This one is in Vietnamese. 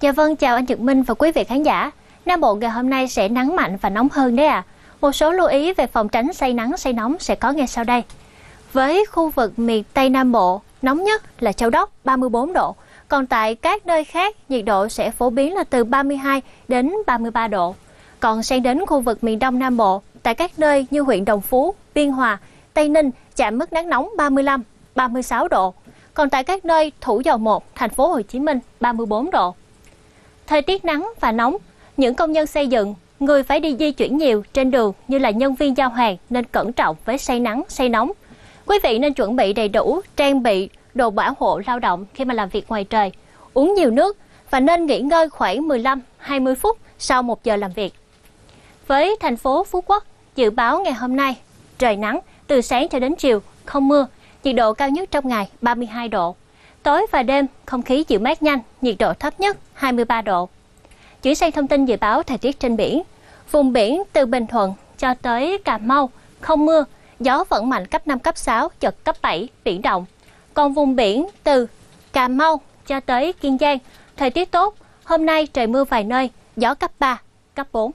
Dạ vâng, chào anh Nhật Minh và quý vị khán giả. Nam Bộ ngày hôm nay sẽ nắng mạnh và nóng hơn đấy ạ. À. Một số lưu ý về phòng tránh say nắng, say nóng sẽ có ngay sau đây. Với khu vực miền Tây Nam Bộ, nóng nhất là Châu Đốc 34 độ. Còn tại các nơi khác, nhiệt độ sẽ phổ biến là từ 32 đến 33 độ. Còn sang đến khu vực miền Đông Nam Bộ, tại các nơi như huyện Đồng Phú, Biên Hòa, Tây Ninh chạm mức nắng nóng 35, 36 độ. Còn tại các nơi Thủ Dầu Một, thành phố Hồ Chí Minh 34 độ. Thời tiết nắng và nóng, những công nhân xây dựng, người phải đi di chuyển nhiều trên đường như là nhân viên giao hàng nên cẩn trọng với say nắng, say nóng. Quý vị nên chuẩn bị đầy đủ trang bị đồ bảo hộ lao động khi mà làm việc ngoài trời, uống nhiều nước và nên nghỉ ngơi khoảng 15-20 phút sau một giờ làm việc. Với thành phố Phú Quốc, dự báo ngày hôm nay trời nắng từ sáng cho đến chiều, không mưa, nhiệt độ cao nhất trong ngày 32 độ. Tối và đêm, không khí dịu mát nhanh, nhiệt độ thấp nhất 23 độ. Chuyển sang thông tin dự báo thời tiết trên biển. Vùng biển từ Bình Thuận cho tới Cà Mau, không mưa, gió vẫn mạnh cấp 5, cấp 6, giật cấp 7, biển động. Còn vùng biển từ Cà Mau cho tới Kiên Giang, thời tiết tốt. Hôm nay trời mưa vài nơi, gió cấp 3, cấp 4.